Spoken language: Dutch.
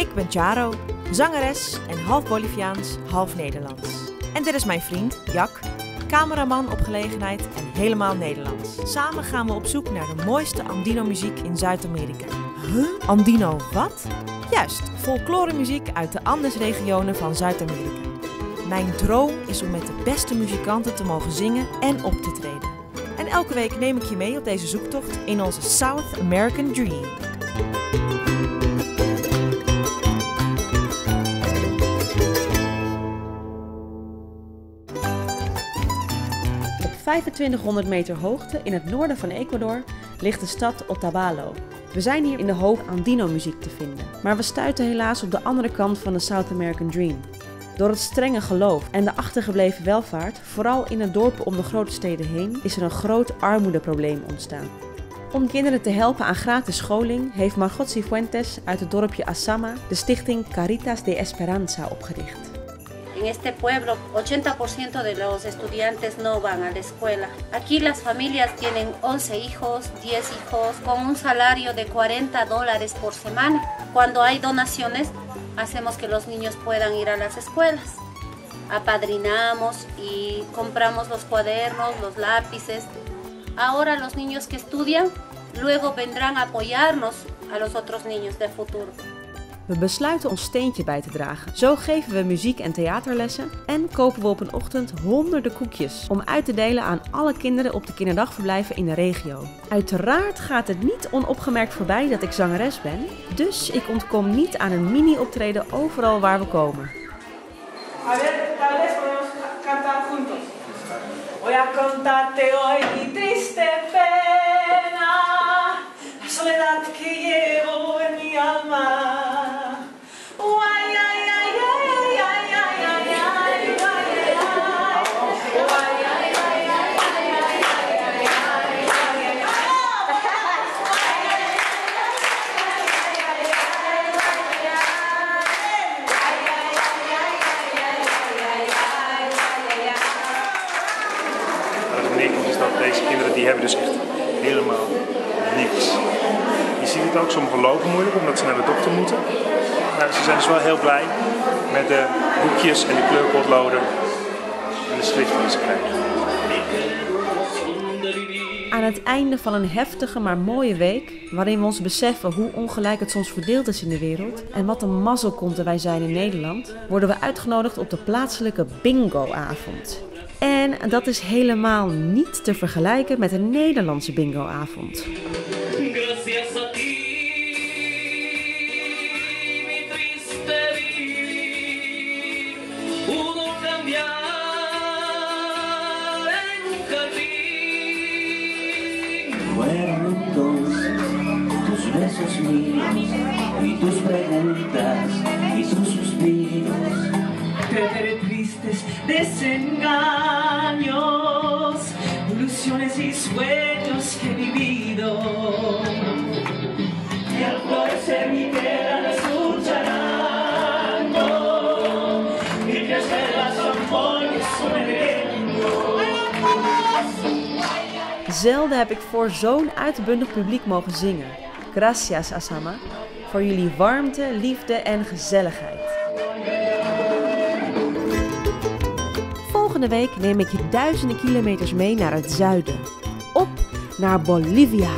Ik ben Charo, zangeres en half Boliviaans, half Nederlands. En dit is mijn vriend, Jak, cameraman op gelegenheid en helemaal Nederlands. Samen gaan we op zoek naar de mooiste Andino-muziek in Zuid-Amerika. Huh? Andino wat? Juist, folkloremuziek uit de Andesregionen van Zuid-Amerika. Mijn droom is om met de beste muzikanten te mogen zingen en op te treden. En elke week neem ik je mee op deze zoektocht in onze South American Dream. 2500 meter hoogte in het noorden van Ecuador ligt de stad Otavalo. We zijn hier in de hoop Andino-muziek te vinden, maar we stuiten helaas op de andere kant van de South American Dream. Door het strenge geloof en de achtergebleven welvaart, vooral in de dorpen om de grote steden heen, is er een groot armoedeprobleem ontstaan. Om kinderen te helpen aan gratis scholing heeft Margot Cifuentes uit het dorpje Asama de stichting Caritas de Esperanza opgericht. En este pueblo, 80% de los estudiantes no van a la escuela. Aquí las familias tienen 11 hijos, 10 hijos, con un salario de 40 dólares por semana. Cuando hay donaciones, hacemos que los niños puedan ir a las escuelas. Apadrinamos y compramos los cuadernos, los lápices. Ahora los niños que estudian, luego vendrán a apoyarnos a los otros niños del futuro. We besluiten ons steentje bij te dragen. Zo geven we muziek- en theaterlessen en kopen we op een ochtend honderden koekjes om uit te delen aan alle kinderen op de kinderdagverblijven in de regio. Uiteraard gaat het niet onopgemerkt voorbij dat ik zangeres ben, dus ik ontkom niet aan een mini-optreden overal waar we komen. A ver, tal vez podemos cantar juntos. Voy a contarte hoy mi triste die hebben dus echt helemaal niks. Je ziet het ook, sommigen lopen moeilijk omdat ze naar de dokter moeten. Nou, ze zijn dus wel heel blij met de boekjes en de kleurpotloden en de schriften die ze krijgen. Aan het einde van een heftige maar mooie week, waarin we ons beseffen hoe ongelijk het soms verdeeld is in de wereld en wat een mazzelkonten wij zijn in Nederland, worden we uitgenodigd op de plaatselijke bingoavond. En dat is helemaal niet te vergelijken met een Nederlandse bingoavond. y tus preguntas y sus suspiros. Te tristes desengaños, ilusiones y sueños que he vivido. Y al florecer mi tierra escucharán y crecer las amores son el Zelden heb ik voor zo'n uitbundig publiek mogen zingen. Gracias, Asama, voor jullie warmte, liefde en gezelligheid. Volgende week neem ik je duizenden kilometers mee naar het zuiden. Op naar Bolivia.